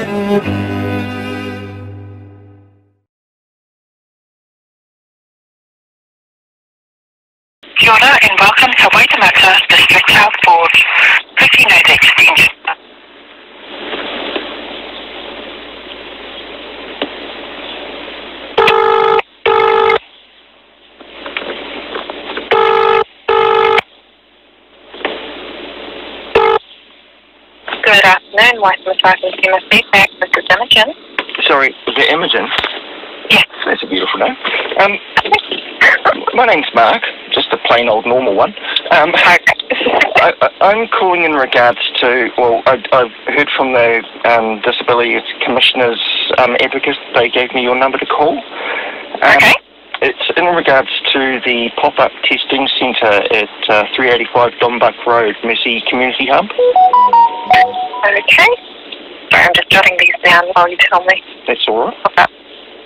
Kia and welcome to Waitemata District Health Board. Please note the extension. Good afternoon, Waitemata Consumer Feedback. This is Imogen. Sorry, is it Imogen? Yes. That's a beautiful name. Um, my name's Mark, just a plain old normal one. Um, I, I, I'm calling in regards to, well, I, I've heard from the um, Disability Commissioner's um, advocate, they gave me your number to call. Um, Okay. It's in regards to the pop-up testing centre at uh, 385 Don Buck Road, Massey Community Hub. Okay. Sorry, I'm just jotting these down while you tell me That's all right. about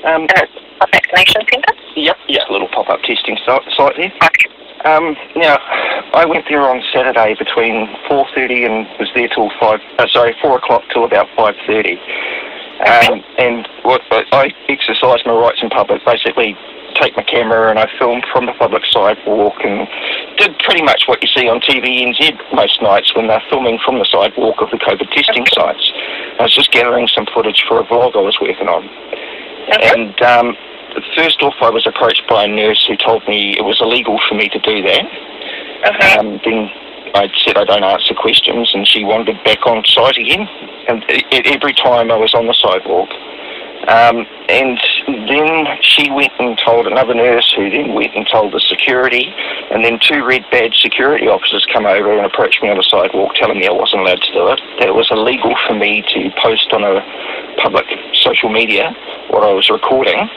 Um, and it's a vaccination centre. yep, yeah, A little pop-up testing site, site there. Okay. Um, now, I went there on Saturday between 4.30 and was there till 5, uh, sorry, 4 o'clock till about 5.30. Um, and what, I I exercised my rights in public, basically take my camera and I filmed from the public sidewalk and did pretty much what you see on TVNZ most nights when they're filming from the sidewalk of the COVID testing sites. I was just gathering some footage for a vlog I was working on. And um, first off, I was approached by a nurse who told me it was illegal for me to do that. Okay. Um, then I said I don't answer questions, and she wandered back on site again. And every time I was on the sidewalk. Um, and then she went and told another nurse, who then went and told the security, and then two red badge security officers come over and approached me on the sidewalk, telling me I wasn't allowed to do it. That it was illegal for me to post on a public social media what I was recording.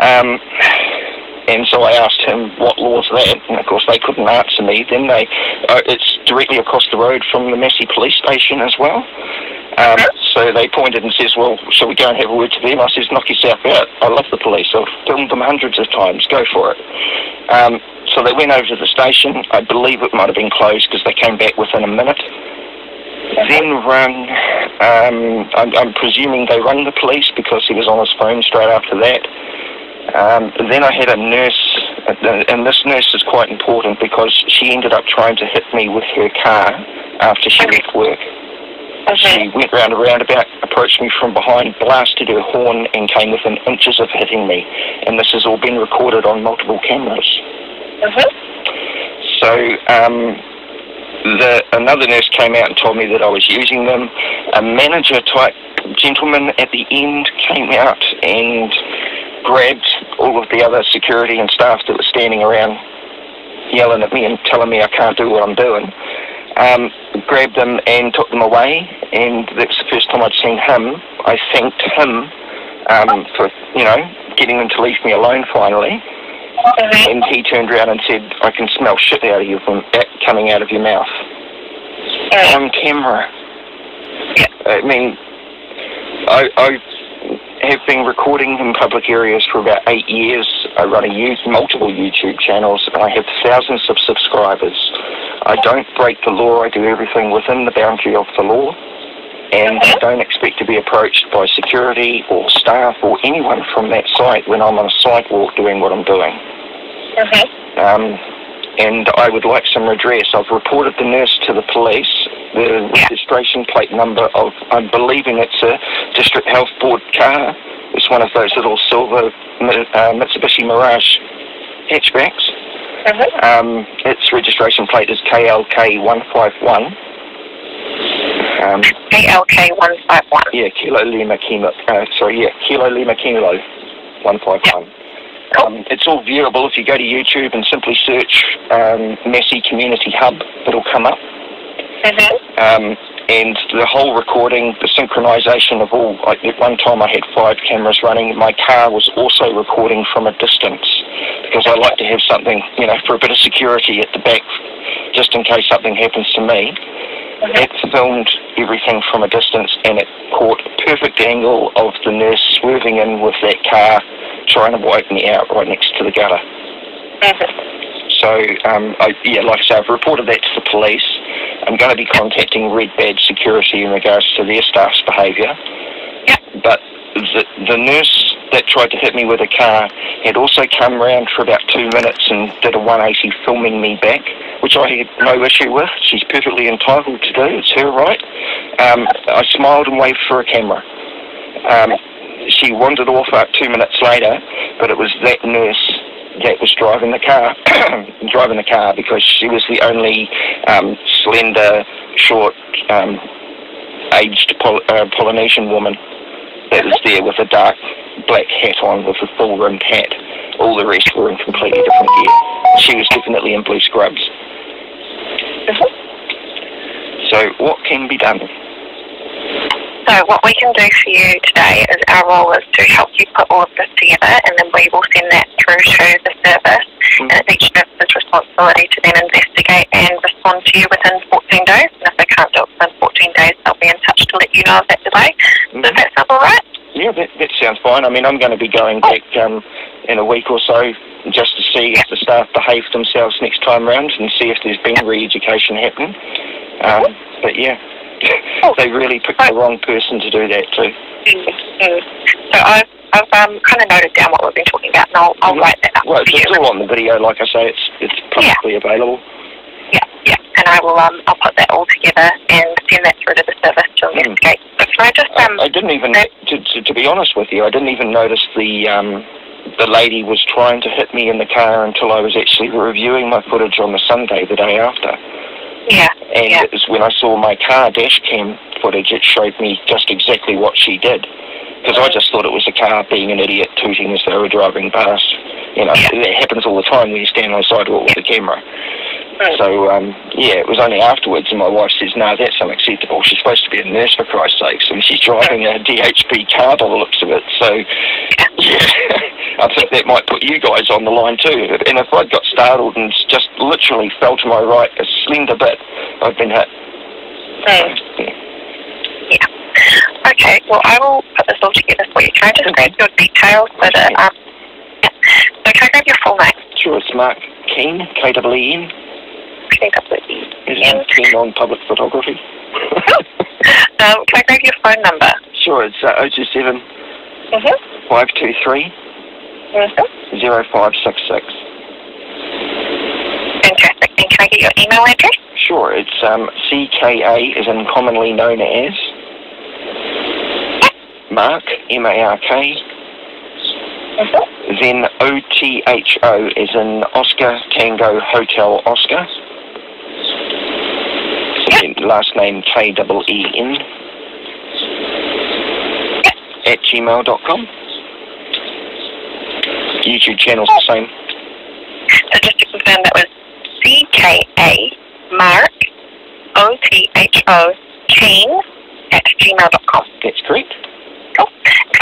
Um, and so I asked him what law's that, and of course they couldn't answer me. Then they, uh, it's directly across the road from the Massey police station as well. Um, so they pointed and says, well, shall we go and have a word to them? I says, knock yourself out. I love the police. I've filmed them hundreds of times. Go for it. Um, so they went over to the station. I believe it might have been closed because they came back within a minute. Then rung, um, I'm, I'm presuming they rung the police because he was on his phone straight after that. Um, then I had a nurse, and this nurse is quite important because she ended up trying to hit me with her car after she left work. She went round a roundabout, approached me from behind, blasted her horn, and came within inches of hitting me. And this has all been recorded on multiple cameras. Mhm. So um, the another nurse came out and told me that I was using them. A manager type gentleman at the end came out and grabbed all of the other security and staff that were standing around yelling at me and telling me I can't do what I'm doing. Um, grabbed them and took them away, and that's the first time I'd seen him. I thanked him um, for, you know, getting them to leave me alone finally. And he turned around and said, I can smell shit out of you from that coming out of your mouth. On camera. I mean, I, I have been recording in public areas for about eight years. I run a youth, multiple YouTube channels, and I have thousands of subscribers. I don't break the law. I do everything within the boundary of the law. And I don't expect to be approached by security or staff or anyone from that site when I'm on a sidewalk doing what I'm doing. Okay. Um, and I would like some redress. I've reported the nurse to the police. The registration plate number of, I'm believing it's a District Health Board car. It's one of those little silver uh, Mitsubishi Mirage hatchbacks. Mhm. Um, its registration plate is KLK151. Um, ALK one five one. yeah, Kilo Lima Kilo. Uh, sorry, yeah, Kilo Lima Kilo 151. Um, it's all viewable if you go to YouTube and simply search um, Massey Community Hub. It'll come up. Mhm. Um, and the whole recording, the synchronization of all. Like at one time, I had five cameras running. My car was also recording from a distance because I like to have something, you know, for a bit of security at the back, just in case something happens to me. It filmed everything from a distance, and it caught a perfect angle of the nurse swerving in with that car, trying to wipe me out right next to the gutter. Mhm. So, um, I, yeah, like I say, I've reported that to the police. I'm going to be contacting Red Badge Security in regards to their staff's behaviour. the, the nurse that tried to hit me with a car had also come round for about two minutes and did a 180 filming me back, which I had no issue with. She's perfectly entitled to do. It's her right. Um, I smiled and waved for a camera. Um, she wandered off about two minutes later, but it was that nurse that was driving the car, driving the car because she was the only um, slender, short, um, aged Pol- uh, Polynesian woman that was there with a dark black hat on with a full rimmed hat. All the rest were in completely different gear. She was definitely in blue scrubs. So what can be done? So what we can do for you today is our role is to help you put all of this together and then we will send that through to the service Mhm. and it's each service's responsibility to then investigate and respond to you within 14 days and if they can't do it within 14 days they'll be in touch to let you know of that delay. Does that sound alright? Yeah, that, that sounds fine. I mean, I'm going to be going back um, in a week or so just to see if the staff behave themselves next time round and see if there's been re-education happening. Um, but yeah, they really picked the wrong person to do that too. Mm. So I've, I've um, kind of noted down what we've been talking about and I'll, I'll Mhm. write that up Well, for it's, you. it's all on the video. Like I say, it's it's publicly available. Yeah, yeah. And I will um I'll put that all together and send that through to the service to Mm. investigate. But can I just um I, I didn't even, to, to, to be honest with you, I didn't even notice the um, the lady was trying to hit me in the car until I was actually reviewing my footage on the Sunday, the day after. yeah, And Yeah. it was when I saw my car dash cam footage, it showed me just exactly what she did. Because I just thought it was a car being an idiot tooting as they were driving past. You know, Yeah. that happens all the time when you stand on the sidewalk with a camera. So, um, yeah, it was only afterwards, and my wife says, no, that's unacceptable. She's supposed to be a nurse, for Christ's sakes, and she's driving a DHB car by the looks of it. So, yeah, I think that might put you guys on the line too. And if I'd got startled and just literally fell to my right a slender bit, I'd been hit. Mm. Okay, well I will put this all together for you. Can I just grab your details that um yeah. So can I grab your full name? Sure, it's Mark Keen, K-W-E-N, PWE. is keen on public photography. Um, can I grab your phone number? sure, it's uh, 027 Mm-hmm. 523 Mm-hmm. 0566. Fantastic. And can I get your email address? Sure, it's um, CKA, as in commonly known as Mark, M-A-R-K, Mm-hmm. then O-T-H-O, is in Oscar Tango Hotel Oscar. So then last name K-E-E-N at gmail.com. YouTube channel's the same. So just to confirm, that was C K A Mark O T H O Keen at gmail.com. That's correct.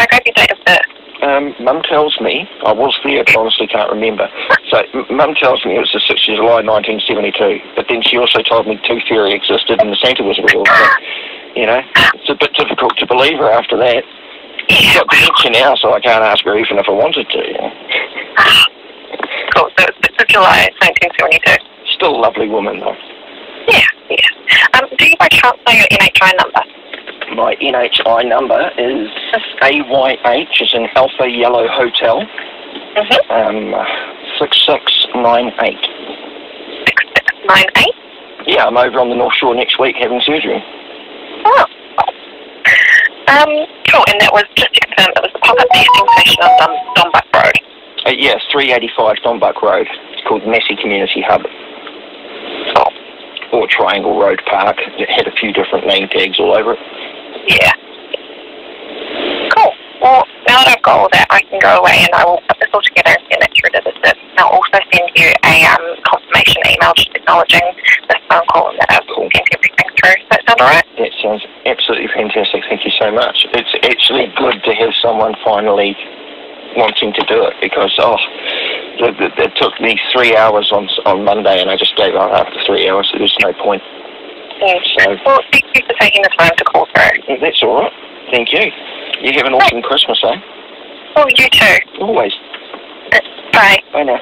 I grab your date of birth? Um, Mum tells me, I was there, but honestly can't remember. So, Mum tells me it was the 6th of July 1972, but then she also told me Tooth Fairy existed and the Santa was real. So, you know, it's a bit difficult to believe her after that. She's got dementia now, so I can't ask her even if I wanted to. You know. Cool. So it's 6th of July 1972. Still a lovely woman, though. Yeah, yeah. Um, do you by chance know your NHI number? My NHI number is AYH, as an Alpha Yellow Hotel, Mm-hmm. um, 6698. 6698? Yeah, I'm over on the North Shore next week having surgery. Oh. Um, cool. And that was just to confirm, that was the pop-up testing station on Dun- Don Buck Road. Uh, yes, 385 Don Buck Road. It's called Massey Community Hub. Or Triangle Road Park. It had a few different name tags all over it. Yeah. Cool. Well, now that I've got all that, I can go away and I will put this all together and send it through to the. And I'll also send you a um, confirmation email just acknowledging this phone call and that I've sent everything through. Does that sound alright? That sounds absolutely fantastic. Thank you so much. It's actually good to have someone finally wanting to do it because, oh, it took me three hours on on Monday and I just gave up after three hours. There was no point. So, Well, thank you for taking the time to call through. that's all right. Thank you. You have an awesome Christmas, eh? Oh, you too. Always. Bye. Bye now.